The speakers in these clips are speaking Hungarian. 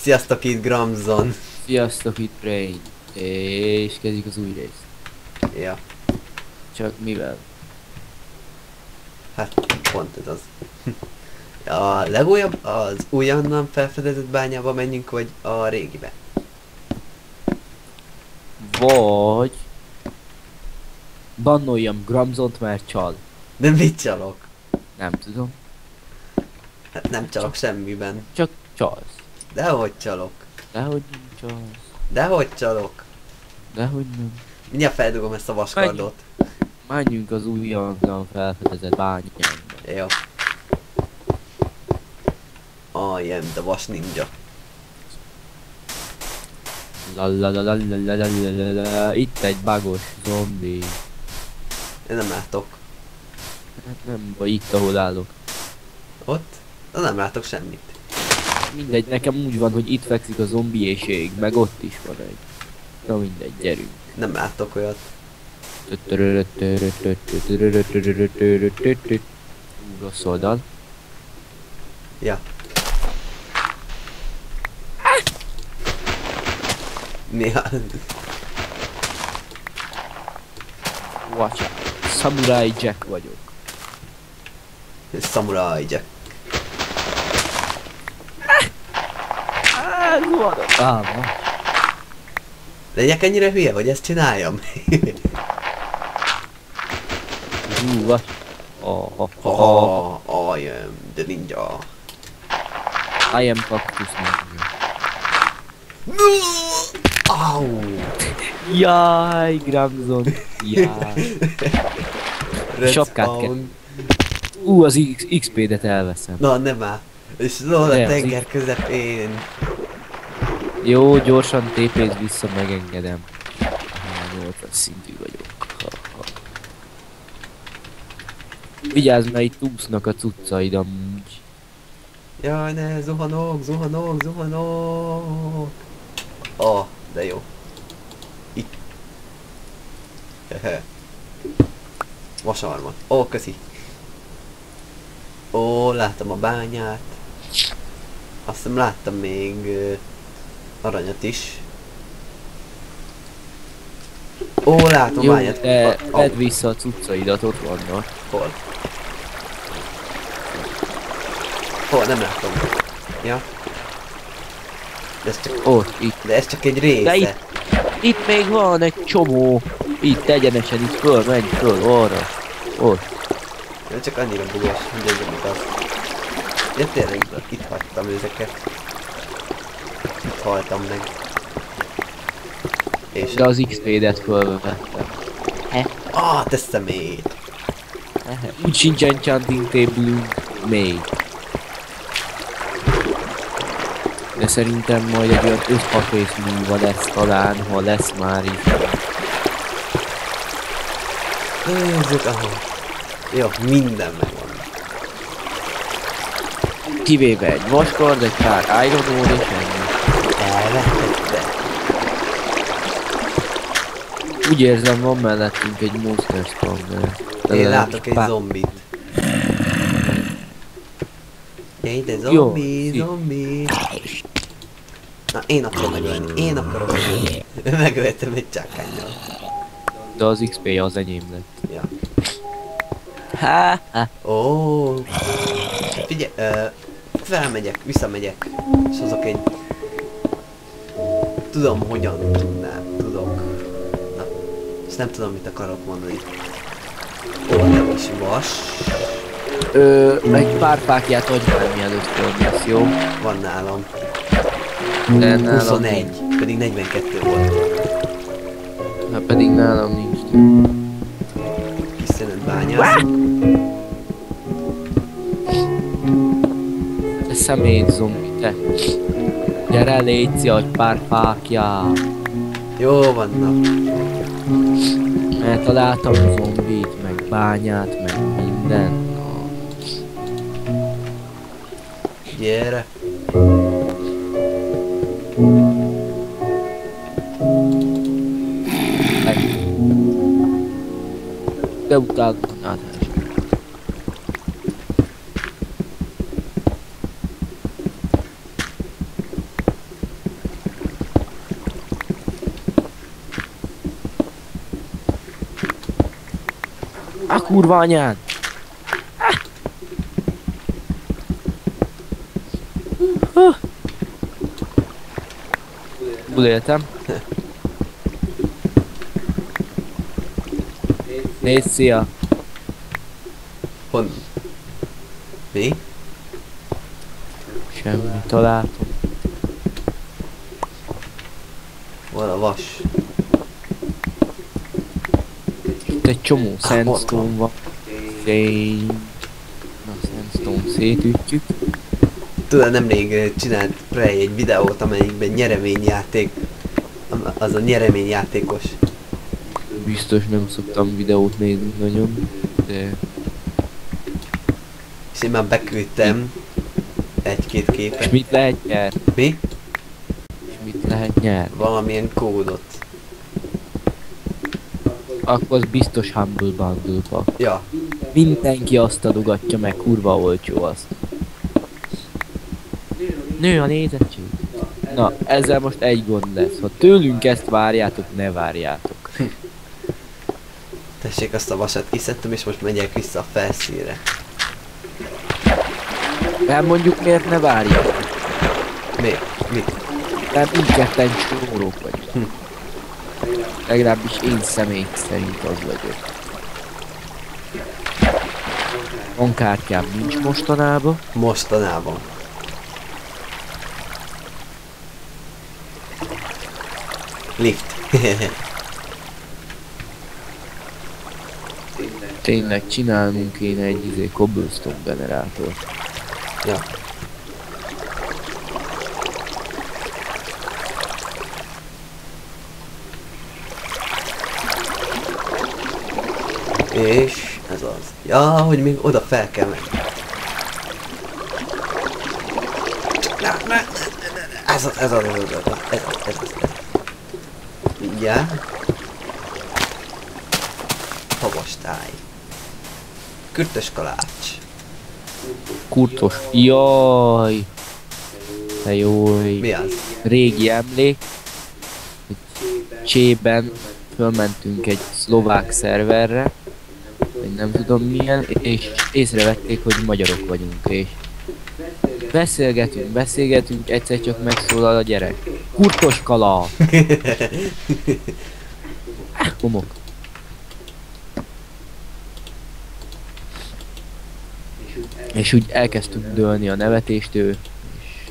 Sziasztok itt Gramzon. Sziasztok, itt Brain. És kezdjük az új részt. Ja, Csak mivel? hát pont ez az. A legújabb, az újonnan felfedezett bányába menjünk, vagy a régibe? Vagy... Bannoljam Gramzont, mert csal. De mit csalok? Nem tudom. Hát nem csalok semmiben. Csak csalsz. Dehogy csalok. Dehogy nem csalsz. Dehogy csalok. Dehogy nem. Mindjárt feldugom ezt a vaskardot. Menjünk az újonnan felfedezett bányába. Jó. I am the was ninja. La la la la la la la la la la Itt egy bagos zombi. Én nem látok. Hát nem baj, itt ahol állok. Ott? De nem látok semmit. Mindegy, nekem úgy van, hogy itt fekszik a zombiéség, meg ott is van egy. Na mindegy, gyerünk. Nem látok olyat. Rossz oldal. Ja. Mi a... Watch out. Samurai Jack vagyok. Samurai Jack. Á, zuhadok. Á, van. Legyek ennyire hülye, hogy ezt csináljam? Ú, vagy. Oh, oh, oh, I am the ninja. I am Cactus Ninja. Au! Jaj, Gramzon. Jaj. Sapkát kell. Ú, az XP-det elveszem. Na, nem már. És lol a tenger közepén. Jó, gyorsan tépéz vissza, megengedem. Á, 8 szintű vagyok. Ha, ha. Vigyázz, mert itt úsznak a cuccaid amúgy. Jaj, ne, zuhanok, zuhanok, zuhanok. Oh, de jó. Itt. Hehe. Vasarmat. Ó, köszi. Ó, láttam a bányát. Azt hiszem láttam még ö, aranyat is. Ó, látom Jó, bányát. de vedd vissza a cuccaidat, ott vannak. Hol? Hol? Nem látom. Ja. De ez csak, Ott, itt. de ez csak egy része. De itt- Itt még van egy csomó. Itt egyenesen, itt föl, menj föl, arra. Ott. De csak annyira hogy ez amit az. Ja tényleg, itt hagytam ezeket. Haltam meg. És... De az XP-det fölvettem. Ah, te szemét! Úgy sincs enchanting table még. De szerintem majd egy olyan 5-6 rész múlva lesz talán, ha lesz már is. Nézzük, ahol. Jó, minden megvan. Kivéve egy vaskard, egy pár iron ore és ennyi. Elvetette. Úgy érzem van mellettünk egy monster spawner. Én látok egy zombit. Jaj, de Jó, zombi, szí- zombi. Na, én akarom megölni, én akarom megölni. Megöltem egy csákányjal. De az XP az enyém lett. Ja. Ha, ha. Ó. Figyelj, ö, felmegyek, visszamegyek, és hozok egy... Tudom, hogyan tudnám, tudok. Na, ezt nem tudom, mit akarok mondani. Ó, nem is vas. Ö, egy pár fákját adj már mielőtt fölmész, jó? Van nálam. De nálam 21, pedig 42 volt. Hát pedig nálam nincs. Kis szünet bányászok. Te szemét zombi, te. Gyere légy, adj pár fákját. Jó vannak. Mert találtam zombit, meg bányát, meg minden. Gyere. Beutáltam a náthás. A kurva anyád! Buléltem. Nézd, szia! Hon? Mi? Semmi, találtam. Hol a vas? Itt egy csomó hol sandstone van. Na, sandstone szétütjük. Tudod, nemrég csinált Prey egy videót, amelyikben nyereményjáték, az a nyereményjátékos. Biztos nem szoktam videót nézni nagyon, de És én már beküldtem egy-két képet. és mit lehet nyerni? Mi? És mit lehet nyerni? Valamilyen kódot. Akkor az biztos Humble Bundle pak. Ja, Mindenki azt adogatja meg, kurva olcsó az. Nő a nézettség. Na, ezzel most egy gond lesz. Ha tőlünk ezt várjátok, ne várjátok. tessék azt a vasat kiszedtem, és most megyek vissza a felszínre. Nem mondjuk miért ne várjátok? Miért? Mit? Mert mindketten csórók vagyunk. Hm. Legalábbis én személy szerint az vagyok. Van kártyám nincs mostanában. Mostanában. Lift. Tényleg csinálnunk kéne egy izé cobblestone generátort. ja. És ez az. Ja, hogy még oda fel kell menni. Ez az, ez az, ez az, ez az, ez az. Mindjárt. Havastáj. Kürtös kalács. Kurtos. Jaj! Te jój. Mi az? Régi emlék. Csében fölmentünk egy szlovák szerverre, nem tudom milyen, és észrevették, hogy magyarok vagyunk, és beszélgetünk, beszélgetünk, egyszer csak megszólal a gyerek. Kurtos kala! Homok. És úgy elkezdtünk dőlni a nevetéstől, és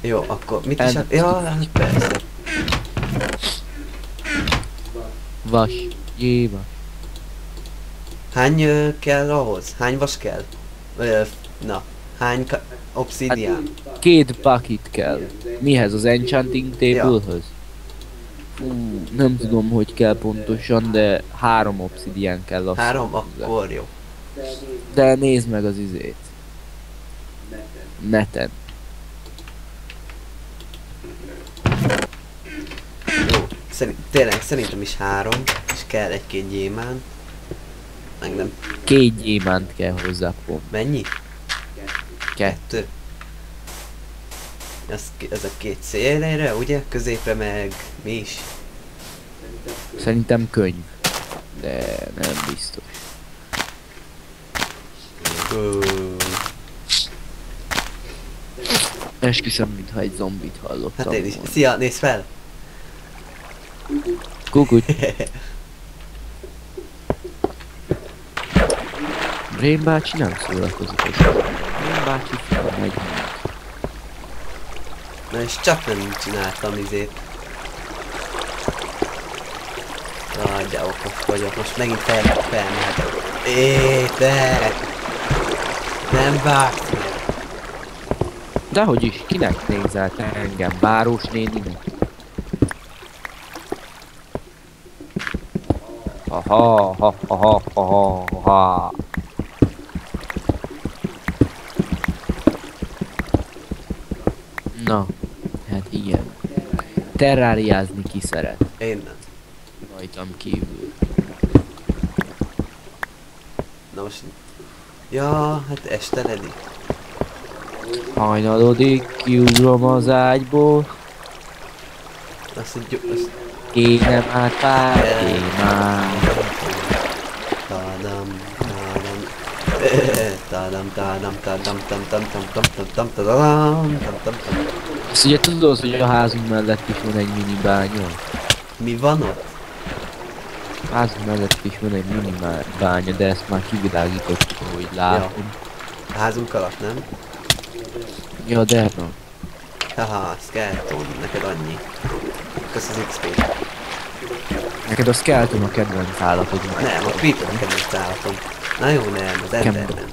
Jó, akkor mit is... Ja, persze. vas, jéva. Hány ö, kell ahhoz? Hány vas kell? Ö, na, hány ka- obsidian? Két bucket kell. Mihez? Az enchanting table-höz? Fú, nem tudom, hogy kell pontosan, de három obsidian kell azt Három? hiszem. Akkor jó. De nézd meg az izét. Neten. Jó. Szerint, tényleg szerintem is három, kell egy-két gyémán. Meg nem. Két gyémánt kell hozzá pont. Mennyi? Kettő. Ez, ez a két szélére, ugye? Középre meg mi is? Szerintem könyv. De nem biztos. Esküszöm, mintha egy zombit hallottam hát én is. volna. Szia, nézd fel! Kukucs. Brain bácsi nem szórakozik ezzel. Brain bácsi fel megy. Na és csak nem csináltam izét. Jaj, de okos vagyok, most megint fel, felmehetek. É, te! Nem vágsz meg! Dehogy is, kinek nézel te engem? Báros néninek? Aha, ha, ha, ha, ha, ha, ha. Na, hát igen. Terráriázni ki szeret, Én nem. rajtam kívül. Na most... Ja, hát esteledik. Hajnalodik, kiugrom az ágyból. Azt jó... Azt... Kéne már pár, kéne Tadam, Azt ugye tudod, hogy a házunk mellett is van egy mini bánya? Mi van ott? A házunk mellett is van egy mini bánya, de ezt már kivilágítottuk, hogy látom. A házunk alatt, nem? Ja, de no. Haha, Skeleton, neked annyi. Kösz az XP-t. Neked a skeleton a kedvenc állatod. Nem, a Creeper a kedvenc állatom. Na jó, nem, az ember nem.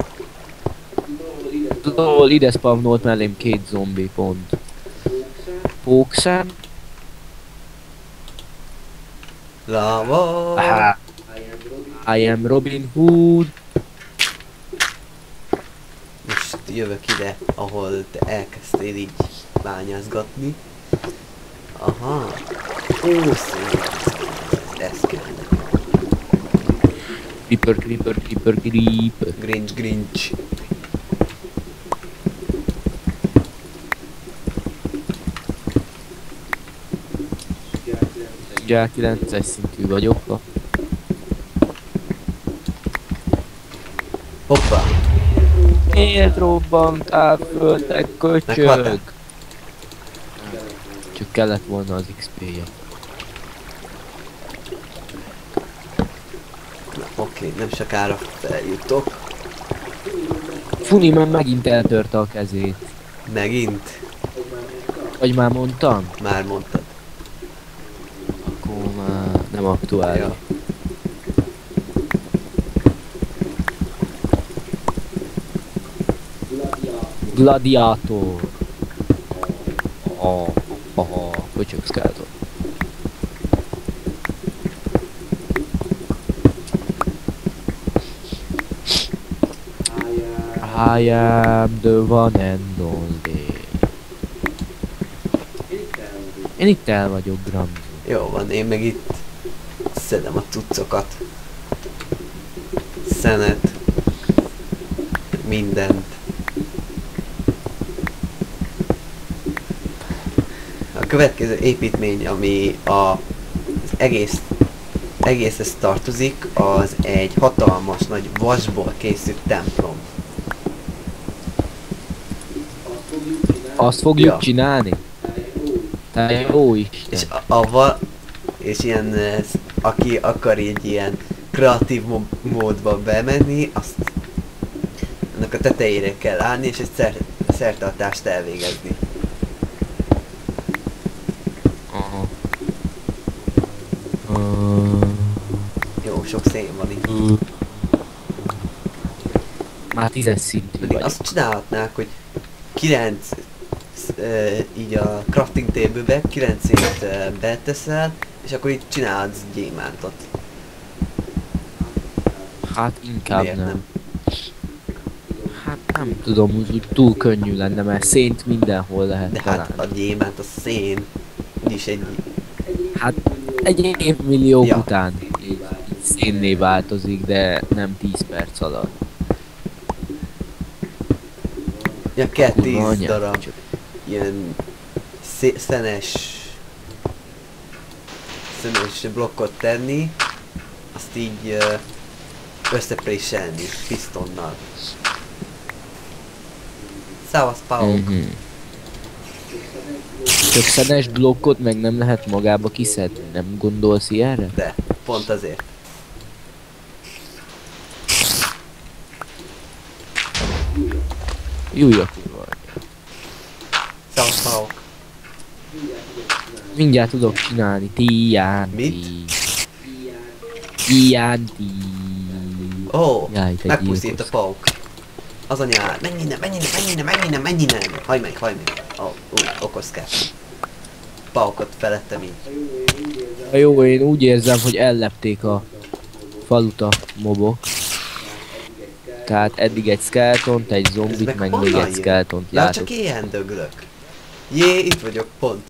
Lol, ide spawnolt mellém két zombi pont. Pókszem? Lava! Aha. I am Robin Hood. Most jövök ide, ahol te elkezdtél így bányázgatni. Aha. Ó, szép. Ez kell. Creeper, creeper, creeper, creeper. Grinch, Grinch. Ugye 9-es szintű vagyok. ha. Hoppá! Miért robbantál föl, te Meghalt-e? köcsög? Csak kellett volna az XP-je. Oké, nem sokára feljutok. Funi már megint eltörte a kezét. Megint. Vagy már mondtam? Már mondtad. Akkor már nem aktuális. Ja. Gladiátor. Aha, aha, köcsög skeleton. I am the one and only. Én itt el vagyok, Gram. Jó van, én meg itt szedem a cuccokat. Szenet. Mindent. A következő építmény, ami a, az egész egészhez tartozik, az egy hatalmas nagy vasból készült templom. Azt fogjuk Ja. csinálni? Te jó És Isten. a- avval, és ilyen, aki akar így ilyen kreatív módba bemenni, azt ennek a tetejére kell állni, és egy szer- szertartást elvégezni. Aha. Jó, sok szén van itt. Már tízes szintű Pedig vagy. azt csinálhatnák, hogy 9 így a crafting table-be 9 szint uh, beteszel, és akkor itt csinálhatsz gyémántot. Hát inkább Miért nem. nem? Hát nem tudom, úgy, úgy túl könnyű lenne, mert szént mindenhol lehet De találni. hát a gyémánt, a szén, is egy Hát egy évmillió Ja. után így, így szénné változik, de nem 10 perc alatt. Ja, kell Kurva 10 anyám, darab csak ilyen szenes szenes blokkot tenni, azt így összepréselni pisztonnal. Szavasz, Pauk. Mhm. Csak szenes blokkot meg nem lehet magába kiszedni, nem gondolsz ilyenre? De, pont azért. Júj, a kurva. Szavasz, Pauk. Mindjárt tudok csinálni. Tiánti. Mit? Tiánti. Ó, oh, Jaj, megpusztít a. Pauk. Az anyá, menj innen, menj innen, menj innen, menj innen, menj innen. Hajj meg, hajj meg. Ó, oh, úgy. Paukot felettem így. Ha jó, én úgy érzem, hogy ellepték a falut a mobok. Tehát eddig egy skeletont, egy zombit, meg meg még egy skeletont Ja, látok. csak ilyen döglök. Jé, itt vagyok, pont.